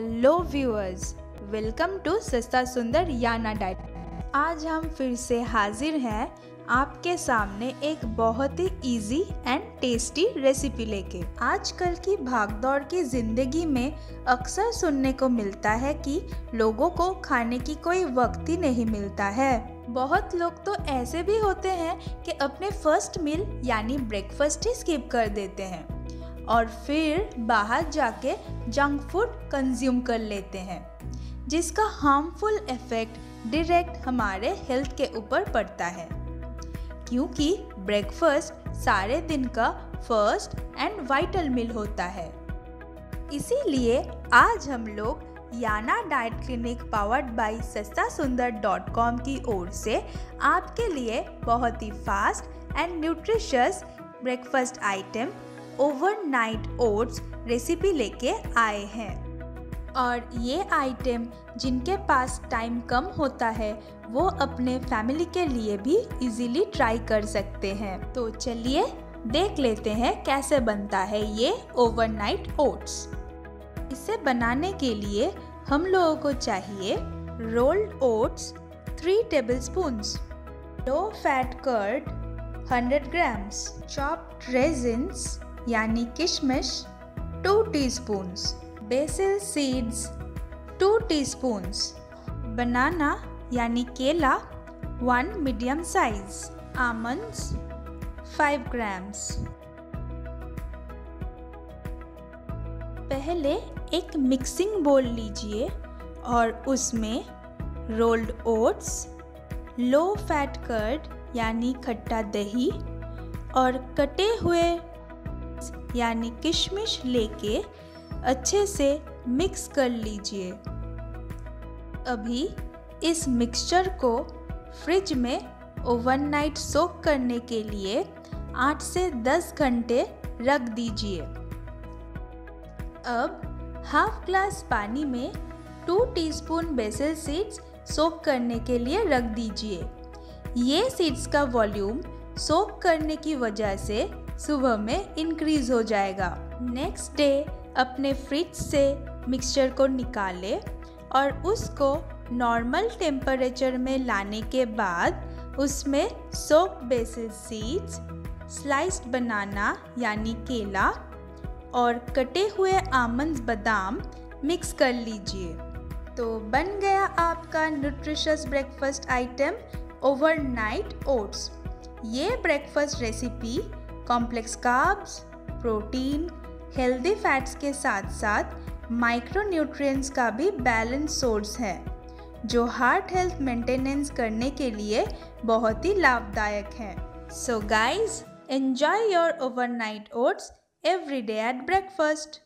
Hello viewers welcome to सस्ता सुंदर याना diet आज हम फिर से हाजिर हैं आपके सामने एक बहुत ही इजी एंड टेस्टी रेसिपी लेके। आजकल की भागदौड़ की ज़िंदगी में अक्सर सुनने को मिलता है कि लोगों को खाने की कोई वक्त ही नहीं मिलता है। बहुत लोग तो ऐसे भी होते हैं कि अपने फ़र्स्ट मील यानी ब्रेकफास्ट ही स्किप कर देते हैं। और फिर बाहर जाके जंक फ़ूड कंज्यूम कर लेते हैं, जिसका हार्मफुल इफ़ेक्ट डायरेक्ट हमारे हेल्थ के ऊपर पड़ता है। क्योंकि ब्रेकफास्ट सारे दिन का फ़र्स्ट एंड वाइटल मील होता है। इसीलिए आज हम लोग याना diet clinic powered by Sasta Sundar dot com की ओर से आपके लिए बहुत ही fast and nutritious breakfast item overnight oats recipe लेके आए हैं। और ये आइटम जिनके पास टाइम कम होता है, वो अपने फैमिली के लिए भी इजीली ट्राई कर सकते हैं। तो चलिए देख लेते हैं कैसे बनता है ये ओवरनाइट ओट्स इसे बनाने के लिए हम लोगों को चाहिए rolled oats three tablespoon low fat curd 100 grams chopped raisins यानी किशमिश two teaspoons basil seeds two teaspoons banana यानी केला one medium size almonds five grams पहले एक मिक्सिंग बोल लीजिए और उसमें rolled oats low fat curd यानी खट्टा दही और कटे हुए यानी किशमिश लेके अच्छे से मिक्स कर लीजिए। अभी इस मिक्सचर को फ्रिज में ओवरनाइट सोक करने के लिए 8 से 10 घंटे रख दीजिए। अब हाफ़ ग्लास पानी में 2 टीस्पून बेसिल सीड्स सोक करने के लिए रख दीजिए। ये सीड्स का वॉल्यूम सोक करने की वजह से सुबह में इंक्रीज हो जाएगा। नेक्स्ट डे अपने फ्रिज से मिक्सचर को निकाले और उसको नॉर्मल टेम्परेचर में लाने के बाद उसमें सोप बेसिल सीड्स स्लाइस्ड बनाना यानी केला और कटे हुए आमंड बादाम मिक्स कर लीजिए। तो बन गया आपका nutritious breakfast item overnight oats ये breakfast recipe complex carbs protein healthy fats के साथ साथ माइक्रोन्यूट्रिएंट्स का भी बैलेंस सोर्स है, जो हार्ट हेल्थ मेंटेनेंस करने के लिए बहुत ही लाभदायक है। So guys enjoy your overnight oats every day at breakfast